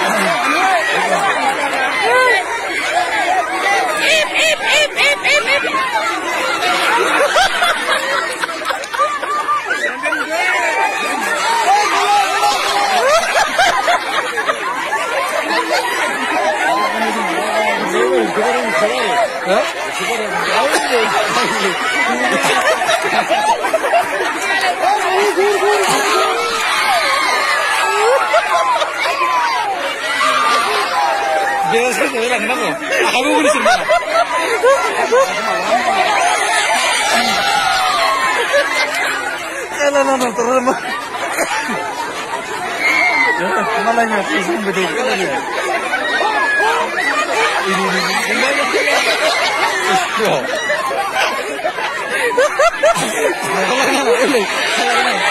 Oh, Dia sih saya bilang kenapa? Aku boleh sini. Kailan na nang terima? Ya, malanya sih beda kali ya. Ini ini ini. Isko. Iya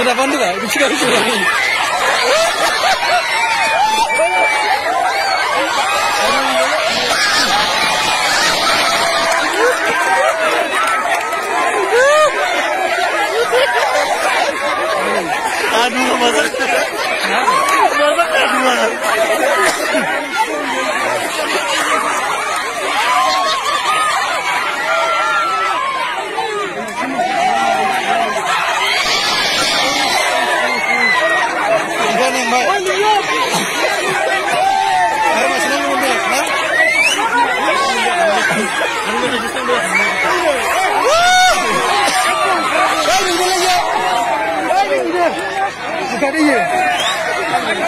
Sudah pandu kan? Itu sudah sudah nih. Aduh, masak. Masak aduh.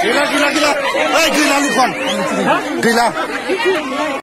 Gila, gila, gila. Eh, gila lu, Kon. Gila.